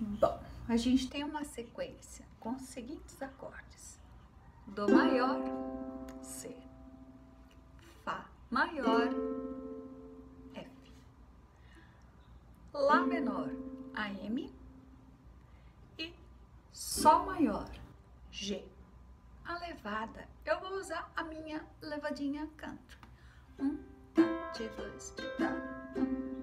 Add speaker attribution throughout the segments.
Speaker 1: Bom, a gente tem uma sequência com os seguintes acordes. Dó maior, C. Fá maior, F. Lá menor, AM. E Sol maior, G. A levada, eu vou usar a minha levadinha canto. Um, tá, de dois, de tá, um,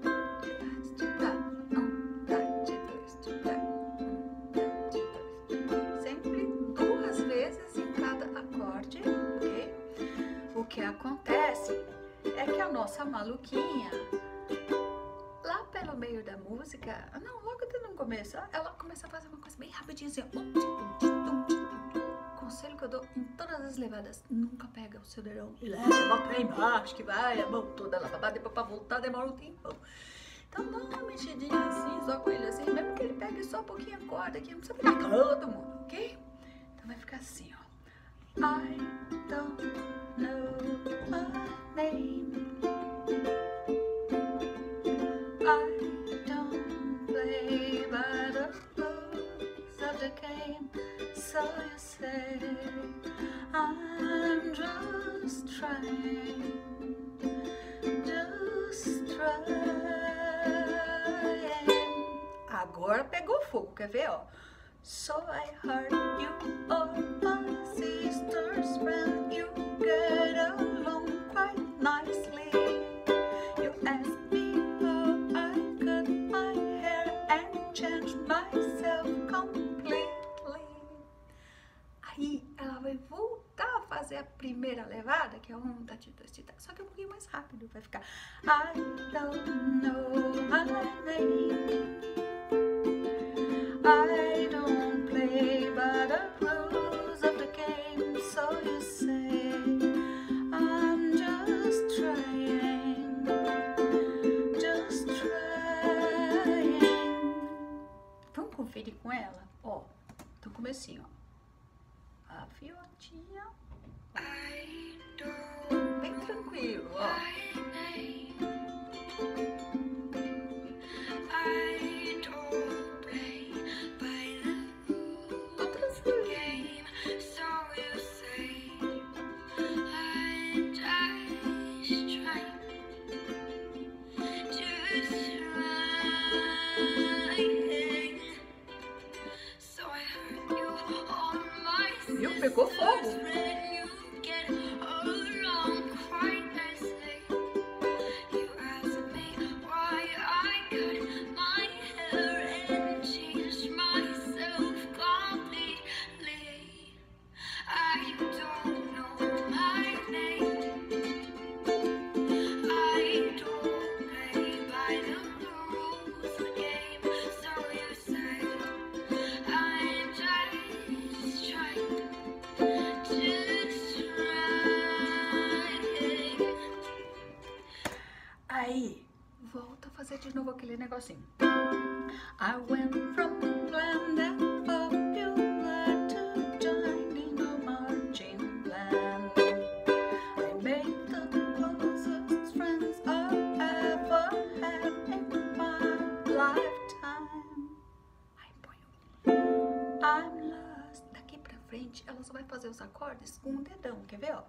Speaker 1: nossa maluquinha, lá pelo meio da música, não, logo no começo, ela começa a fazer uma coisa bem rapidinha assim, conselho que eu dou em todas as levadas, nunca pega o seu dedão e leva, bota lá embaixo, que vai a mão toda lavada, depois pra voltar demora um tempão. Então dá uma mexidinha assim, só com ele assim, mesmo que ele pegue só um pouquinho a corda aqui, não precisa pegar todo mundo, ok? Então vai ficar assim, ó. I don't know my name. I don't play by the of the game. So you say I'm just trying, just trying. Agora pegou fogo, quer ver, ó? So I heard you are my sister's friend. You get along quite nicely. You asked me how I cut my hair and changed myself completely. Aí ela vai voltar a fazer a primeira levada, que é um, tá, dois, tá, só que é um pouquinho mais rápido. Vai ficar I don't know my name. Comecinho, ó. A fiotinha. Bem Aí, volta a fazer de novo aquele negocinho. I went from popular to a marching. I made the closest friends I ever had in my lifetime. Aí o I'm lost. Daqui pra frente, ela só vai fazer os acordes com um dedão, quer ver, ó?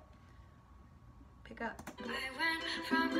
Speaker 1: Pegar.
Speaker 2: I went from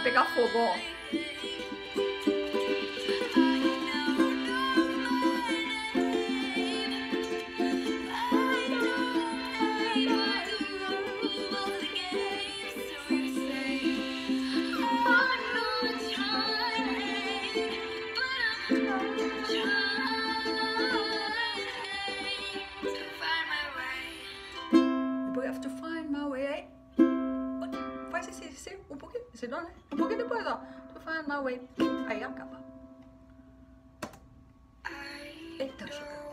Speaker 1: pegar fogo, ó. Ser um pouquinho, senão, né? Um pouquinho depois, ó. To find my way. Aí acaba.
Speaker 2: I
Speaker 1: Eita, chegou.